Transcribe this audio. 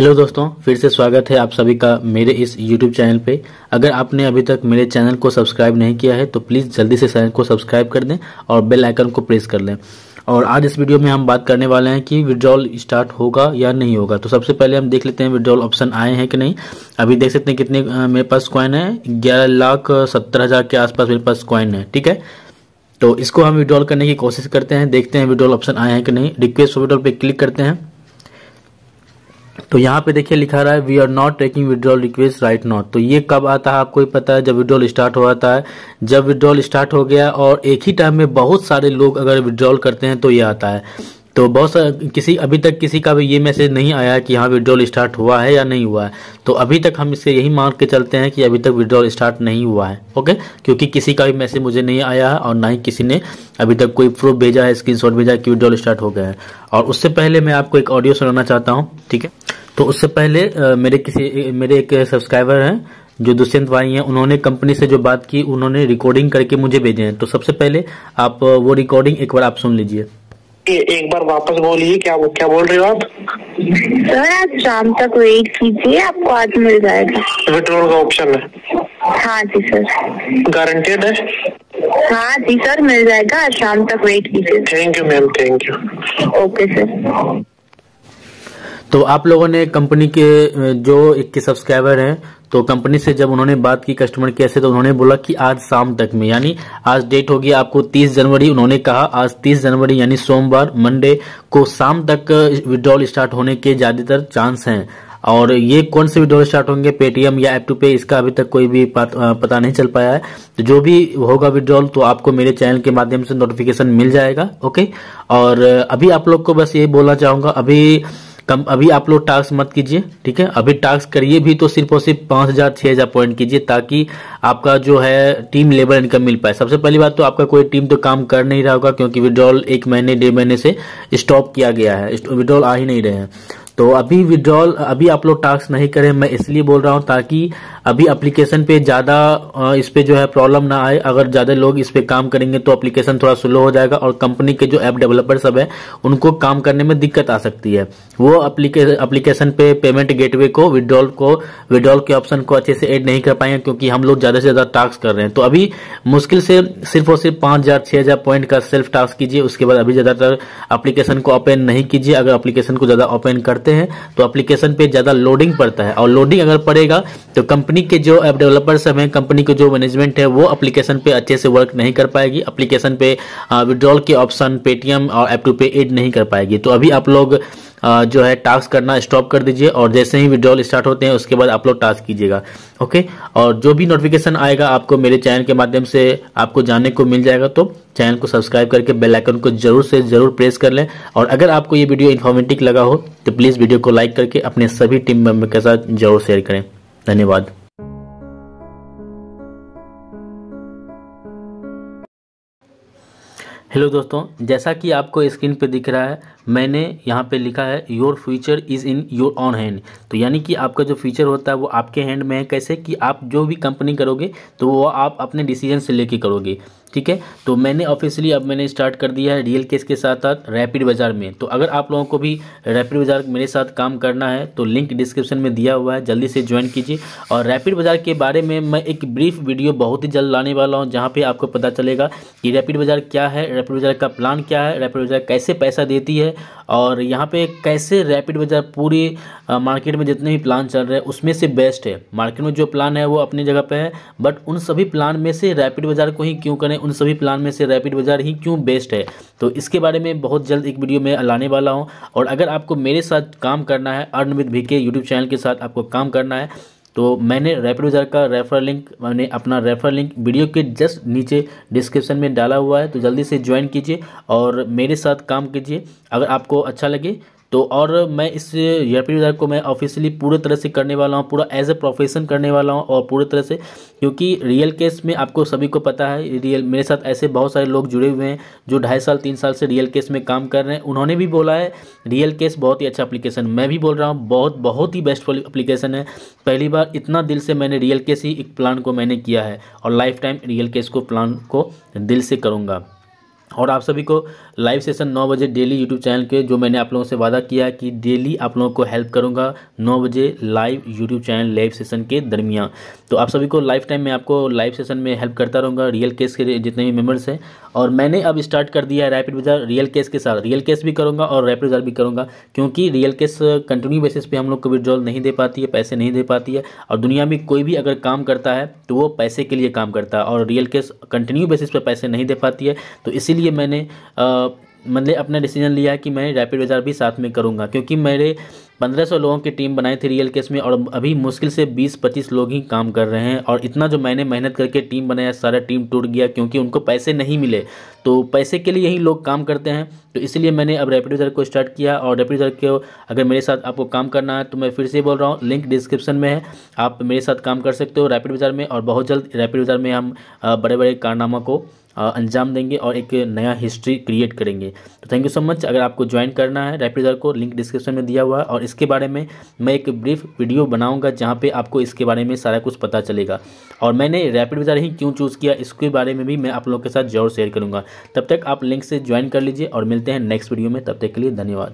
Hello दोस्तों, फिर से स्वागत है आप सभी का मेरे इस यूट्यूब चैनल पे। अगर आपने अभी तक मेरे चैनल को सब्सक्राइब नहीं किया है तो प्लीज़ जल्दी से चैनल को सब्सक्राइब कर दें और बेल आइकन को प्रेस कर लें। और आज इस वीडियो में हम बात करने वाले हैं कि विड्रॉल स्टार्ट होगा या नहीं होगा। तो सबसे पहले हम देख लेते हैं विड्रॉल ऑप्शन आए हैं कि नहीं। अभी देख सकते हैं कितने मेरे पास कॉइन है। ग्यारह लाख सत्तर हज़ार के आसपास मेरे पास कॉइन है, ठीक है? तो इसको हम विड्रॉल करने की कोशिश करते हैं। देखते हैं विड्रॉल ऑप्शन आए हैं कि नहीं। रिक्वेस्ट विड्रॉल पर क्लिक करते हैं। तो यहाँ पे देखिए लिखा रहा है we are not taking withdrawal request right not तो ये कब आता है आपको ही पता है, जब विड्रॉल स्टार्ट हो जाता है। जब विड्रॉल स्टार्ट हो गया और एक ही टाइम में बहुत सारे लोग अगर विड्रॉल करते हैं तो ये आता है। तो बहुत सा किसी अभी तक किसी का भी ये मैसेज नहीं आया कि हाँ विड्रॉल स्टार्ट हुआ है या नहीं हुआ है। तो अभी तक हम इससे यही मान के चलते हैं कि अभी तक विड्रॉल स्टार्ट नहीं हुआ है। ओके क्योंकि किसी का भी मैसेज मुझे नहीं आया है और ना ही किसी ने अभी तक कोई प्रूफ भेजा है स्क्रीनशॉट भेजा है कि विड्रॉल स्टार्ट हो गया है। और उससे पहले मैं आपको एक ऑडियो सुनाना चाहता हूँ, ठीक है? तो उससे पहले मेरे किसी मेरे एक सब्सक्राइबर हैं, जो दुष्यंत भाई हैं, उन्होंने कंपनी से जो बात की, उन्होंने रिकॉर्डिंग करके मुझे भेजे हैं। तो सबसे पहले आप वो रिकॉर्डिंग एक बार आप सुन लीजिए। एक बार वापस बोलिए क्या वो क्या बोल रहे हो आप? सर आज शाम तक वेट कीजिए आपको आज मिल जाएगा। विड्रॉल का ऑप्शन है। हाँ जी सर गारंटेड है? हाँ जी सर मिल जाएगा। आज शाम तक वेट कीजिए। Thank you ma'am thank you okay sir तो आप लोगों ने कंपनी के जो इक्कीस के सब्सक्राइबर हैं तो कंपनी से जब उन्होंने बात की कस्टमर केयर से तो उन्होंने बोला कि आज शाम तक में, यानी आज डेट होगी आपको 30 जनवरी, उन्होंने कहा आज 30 जनवरी, यानी सोमवार, मंडे को शाम तक विड्रॉल स्टार्ट होने के ज़्यादातर चांस हैं। और ये कौन से विड्रॉल स्टार्ट होंगे? पेटीएम या एप टू पे इसका अभी तक कोई भी पता नहीं चल पाया है। तो जो भी होगा विड्रॉल तो आपको मेरे चैनल के माध्यम से नोटिफिकेशन मिल जाएगा ओके और अभी आप लोग को बस ये बोलना चाहूँगा, अभी कम, अभी आप लोग टास्क मत कीजिए, ठीक है? अभी टास्क करिए भी तो सिर्फ़ और सिर्फ़ पाँच हज़ार, छह हज़ार पॉइंट कीजिए ताकि आपका जो है टीम लेबर इनकम मिल पाए। सबसे पहली बात तो आपका कोई टीम तो काम कर नहीं रहा होगा क्योंकि विड्रॉल एक महीने, डेढ़ महीने से स्टॉप किया गया है। विड्रॉल आ ही नहीं रहे हैं। तो अभी विड्रॉल अभी आप लोग टास्क नहीं करें, मैं इसलिए बोल रहा हूँ ताकि अभी एप्लीकेशन पे ज़्यादा इस पे जो है प्रॉब्लम ना आए। अगर ज़्यादा लोग इस पे काम करेंगे तो एप्लीकेशन थोड़ा स्लो हो जाएगा और कंपनी के जो ऐप डेवलपर सब है, उनको काम करने में दिक्कत आ सकती है। वो एप्लीकेशन पे पेमेंट गेटवे को विड्रॉल को विड्रॉल के ऑप्शन को अच्छे से ऐड नहीं कर पाएँगे क्योंकि हम लोग ज़्यादा से ज़्यादा टास्क कर रहे हैं। तो अभी मुश्किल से सिर्फ़ और सिर्फ़ पाँच हज़ार, छह हज़ार पॉइंट का सेल्फ टास्क कीजिए, उसके बाद अभी ज़्यादातर एप्लीकेशन को ओपन नहीं कीजिए। अगर एप्लीकेशन को ज़्यादा ओपन करते हैं तो एप्लीकेशन पे ज़्यादा लोडिंग पड़ता है। और लोडिंग अगर पड़ेगा तो कंपनी के जो ऐप डेवलपर्स हैं कंपनी के जो मैनेजमेंट है, वो एप्लीकेशन पे अच्छे से वर्क नहीं कर पाएगी। एप्लीकेशन पे विड्रॉल के ऑप्शन पेटीएम और एप टू पे एड नहीं कर पाएगी। तो अभी आप लोग जो है टास्क करना स्टॉप कर दीजिए और जैसे ही विड्रॉल स्टार्ट होते हैं, उसके बाद आप लोग टास्क कीजिएगा ओके और जो भी नोटिफिकेशन आएगा आपको मेरे चैनल के माध्यम से आपको जानने को मिल जाएगा तो चैनल को सब्सक्राइब करके बेल आइकन को ज़रूर से ज़रूर प्रेस कर लें। और अगर आपको ये वीडियो इन्फॉर्मेटिव लगा हो तो प्लीज़ वीडियो को लाइक करके अपने सभी टीम मेंबर के साथ ज़रूर शेयर करें। धन्यवाद। हेलो दोस्तों, जैसा कि आपको स्क्रीन पर दिख रहा है मैंने यहाँ पे लिखा है your future is in your own hand तो यानी कि आपका जो फ्यूचर होता है, वो आपके हैंड में है। कैसे? कि आप जो भी कंपनी करोगे तो वो आप अपने डिसीज़न से लेके करोगे। ठीक है? तो मैंने ऑफिशियली अब मैंने स्टार्ट कर दिया है रियल केस के साथ साथ रैपिड बाज़ार में। तो अगर आप लोगों को भी रैपिड बाज़ार मेरे साथ काम करना है तो लिंक डिस्क्रिप्शन में दिया हुआ है। जल्दी से ज्वाइन कीजिए। और रैपिड बाज़ार के बारे में मैं एक ब्रीफ वीडियो बहुत ही जल्द लाने वाला हूँ, जहाँ पर आपको पता चलेगा कि रैपिड बाज़ार क्या है रैपिड बाज़ार का प्लान क्या है रैपिड बाज़ार कैसे पैसा देती है और यहाँ पे कैसे रैपिड बाज़ार पूरी मार्केट में जितने भी प्लान चल रहे हैं, उसमें से बेस्ट है। मार्केट में जो प्लान है वो अपनी जगह पे है बट उन सभी प्लान में से रैपिड बाज़ार को ही क्यों करें? उन सभी प्लान में से रैपिड बाज़ार ही क्यों बेस्ट है? तो इसके बारे में बहुत जल्द एक वीडियो में लाने वाला हूँ। और अगर आपको मेरे साथ काम करना है earn with V K YouTube channel के साथ आपको काम करना है तो मैंने रैपिड बाज़ार का रेफर लिंक मैंने अपना रेफर लिंक वीडियो के जस्ट नीचे डिस्क्रिप्शन में डाला हुआ है तो जल्दी से ज्वाइन कीजिए और मेरे साथ काम कीजिए। अगर आपको अच्छा लगे तो और मैं इस रैपिड बाज़ार को मैं ऑफिशियली पूरे तरह से करने वाला हूँ, पूरा एज ए प्रोफेशन करने वाला हूँ और पूरे तरह से, क्योंकि रियल केस में आपको सभी को पता है रियल मेरे साथ ऐसे बहुत सारे लोग जुड़े हुए हैं जो ढाई साल, तीन साल से रियल केस में काम कर रहे हैं। उन्होंने भी बोला है रियल केस बहुत ही अच्छा अप्लीकेशन मैं भी बोल रहा हूँ, बहुत बहुत ही बेस्ट अप्लीकेशन है। पहली बार इतना दिल से मैंने रियल केस ही एक प्लान को मैंने किया है और लाइफ टाइम रियल केस को प्लान को दिल से करूँगा। और आप सभी को लाइव सेशन नौ बजे डेली यूट्यूब चैनल के जो मैंने आप लोगों से वादा किया है कि डेली आप लोगों को हेल्प करूँगा नौ बजे live YouTube channel live session के दरमियान। तो आप सभी को लाइफ टाइम में आपको लाइव सेशन में हेल्प करता रहूँगा रियल केस के जितने भी मेंबर्स हैं। और मैंने अब स्टार्ट कर दिया है रैपिड बाज़ार रियल केस के साथ। रियल केस भी करूँगा और रैपिड बाज़ार भी करूँगा, क्योंकि रियल केस कंटिन्यू बेसिस पे हम लोग को विड्रॉल नहीं दे पाती है, पैसे नहीं दे पाती है। और दुनिया में कोई भी अगर काम करता है तो वो पैसे के लिए काम करता है और रियल केस कंटिन्यू बेसिस पर पैसे नहीं दे पाती है। तो इसीलिए मैंने मतलब अपना डिसीज़न लिया कि मैं रैपिड बाज़ार भी साथ में करूँगा। क्योंकि मेरे पंद्रह सौ लोगों की टीम बनाई थी रियल केस में और अभी मुश्किल से बीस पच्चीस लोग ही काम कर रहे हैं और इतना जो मैंने मेहनत करके टीम बनाया, सारा टीम टूट गया क्योंकि उनको पैसे नहीं मिले। तो पैसे के लिए यही लोग काम करते हैं। तो इसलिए मैंने अब रैपिड बाज़ार को स्टार्ट किया और रैपिड बाज़ार को अगर मेरे साथ आपको काम करना है तो मैं फिर से बोल रहा हूँ लिंक डिस्क्रिप्शन में है। आप मेरे साथ काम कर सकते हो रैपिड बाज़ार में और बहुत जल्द रैपिड बाज़ार में हम बड़े बड़े कारनामा को अंजाम देंगे और एक नया हिस्ट्री क्रिएट करेंगे। तो थैंक यू सो मच अगर आपको ज्वाइन करना है रैपिडर को लिंक डिस्क्रिप्शन में दिया हुआ है और इसके बारे में मैं एक ब्रीफ वीडियो बनाऊँगा जहाँ पे आपको इसके बारे में सारा कुछ पता चलेगा। और मैंने रैपिड बाज़ार ही क्यों चूज़ किया, इसके बारे में भी मैं आप लोगों के साथ ज़रूर शेयर करूँगा। तब तक आप लिंक से ज्वाइन कर लीजिए और मिलते हैं नेक्स्ट वीडियो में। तब तक के लिए धन्यवाद।